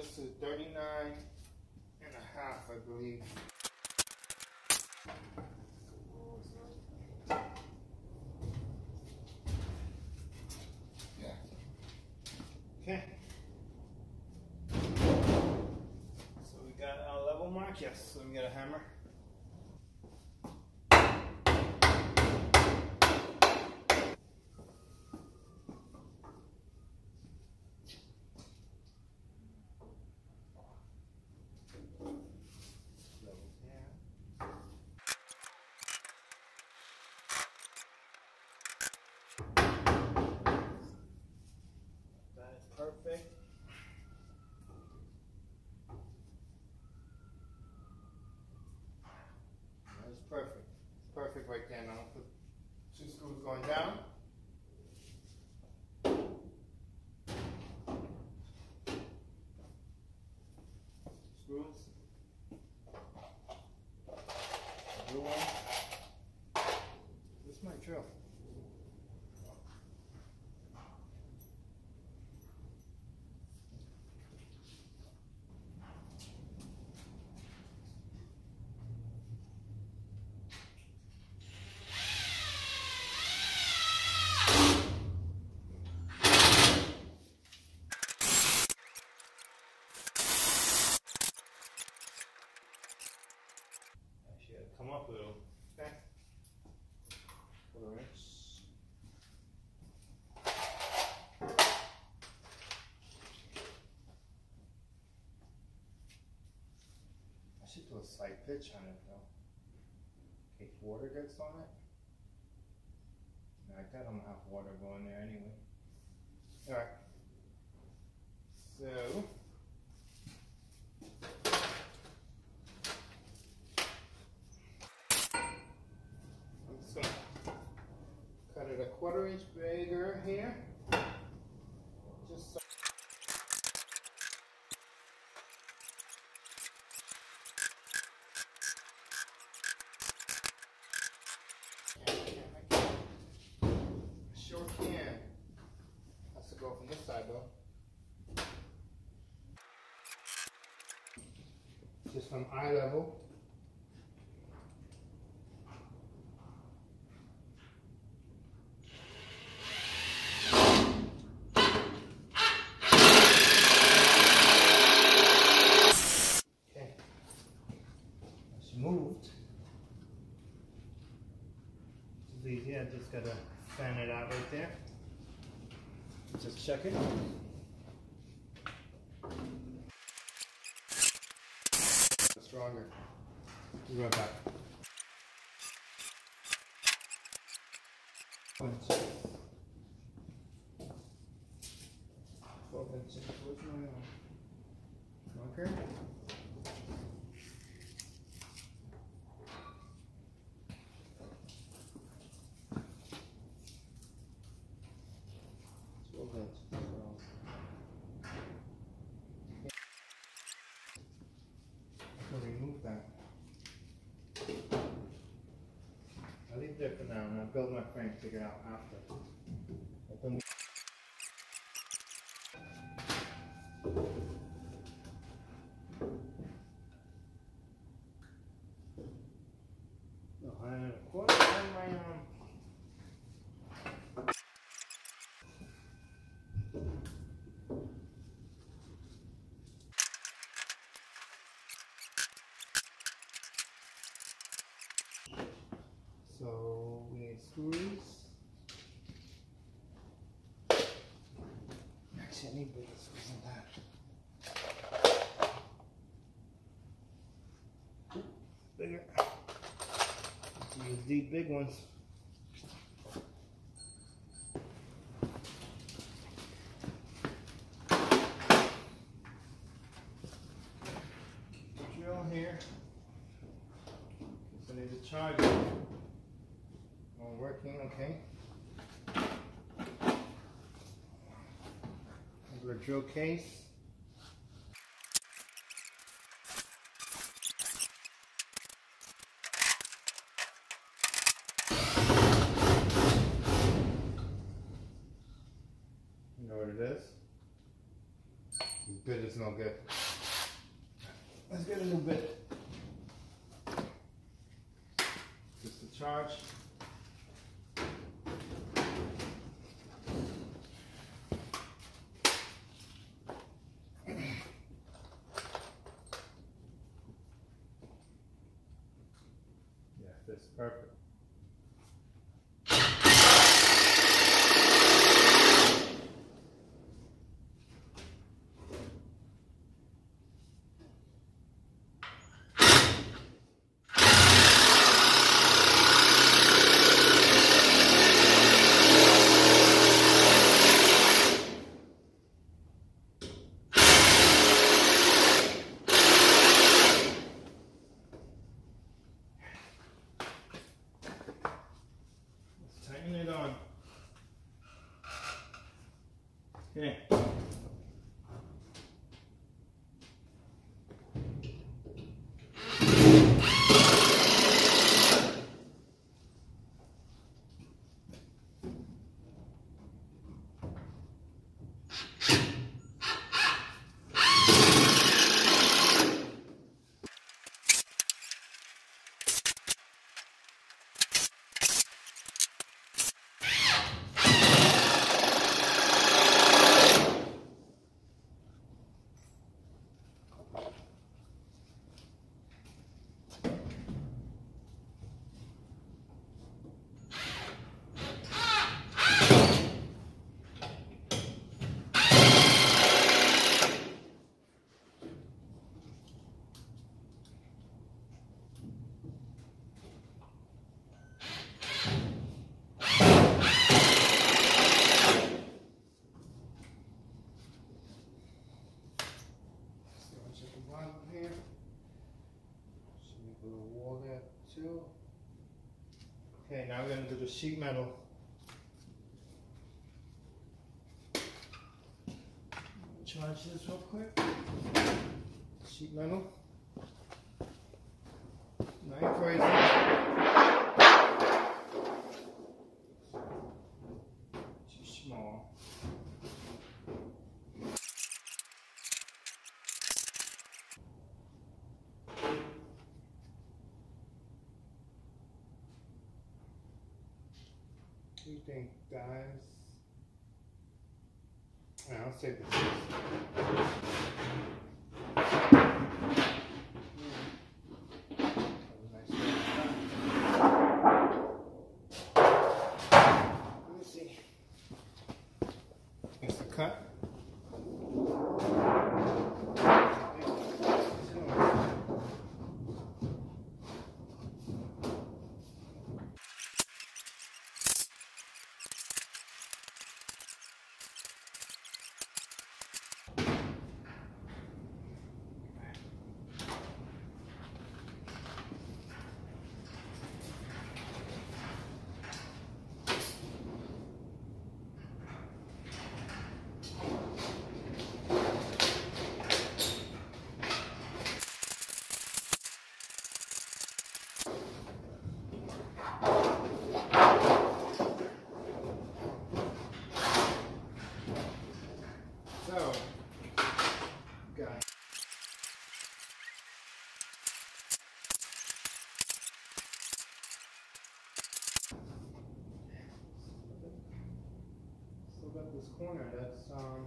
this to 39 and a half, I believe. Yeah. Okay. So we got our level mark, yes. So we got a hammer. That is perfect. That is perfect. It's perfect right there. Now put two screws going down. Screws. Blue one. This might drill. Actually, it'll come up a little. Okay. Quarter inch. Should do a slight pitch on it though. Case water gets on it. Like that, I'm gonna have water going there anyway. Alright. So. I'm just gonna cut it a quarter inch bigger here. Just so I sure can. Has to go from this side though. Just from eye level. Okay. Moved. Easy, I just gotta fan it out right there. Just check it. Be right back. Marker? Twelve inches. I can remove that. I'll leave it there for now and I'll build my frame, figure out after. So we need screws. Actually, I need bigger screws than that. Bigger. Use these big ones. Drill here. I need to charge it working okay. Regular drill case. You know what it is? Good is no good. Let's get a little bit. Just the charge. perfect. Here. sheet metal. Charge this real quick. Sheet metal. you think dies? I'll say this. corner. That's um,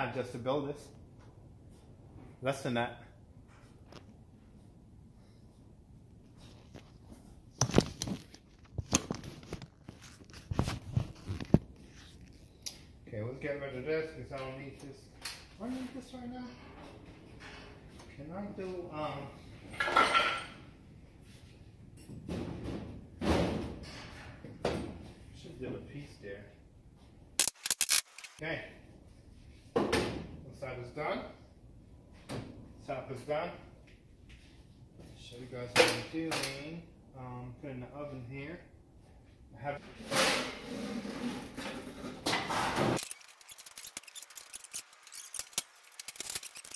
have just to build this. Less than that. Okay, let's get rid of this because I don't need this. I need this right now. Can I do um should do a piece there. Okay. Side is done. Top is done. Show you guys what I'm doing. Um, put in the oven here. I have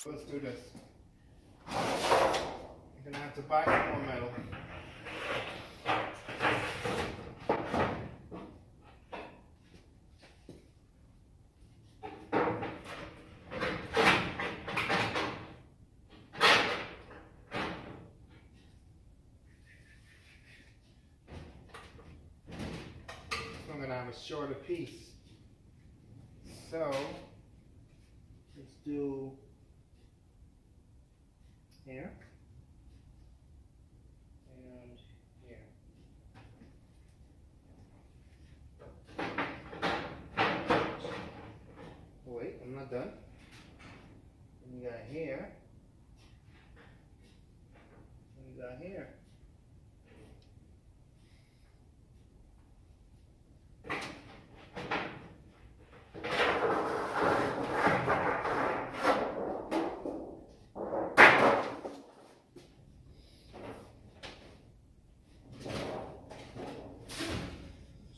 Let's do this. I'm gonna have to buy some more metal. I'm gonna have a shorter piece. So let's do here and here. Wait, I'm not done. And you got here. And you got here.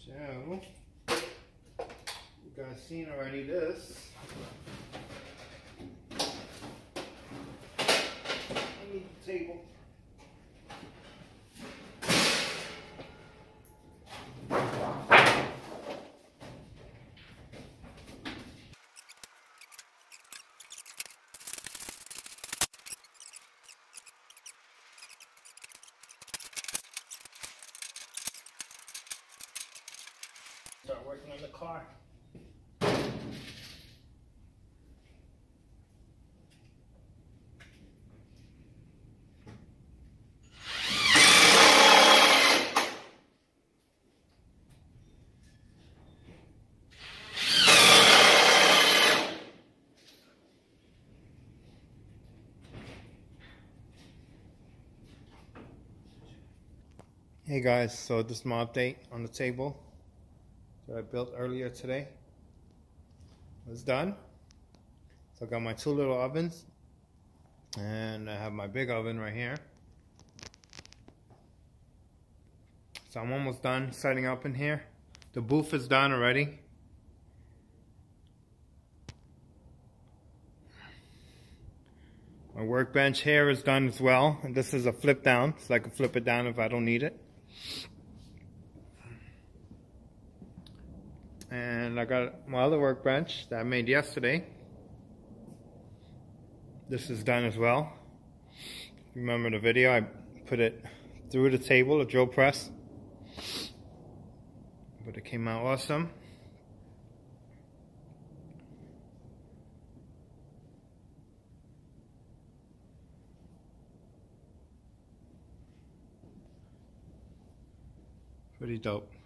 So, you guys seen already this. I need the table. Start working on the car. Hey guys, so this is my update on the table that I built earlier today. It's done. So I got my two little ovens and I have my big oven right here. So I'm almost done setting up in here. The booth is done already. My workbench here is done as well. And this is a flip down, so I can flip it down if I don't need it. And I got my other workbench that I made yesterday. This is done as well. Remember the video? I put it through the table, a drill press. But it came out awesome. Pretty dope.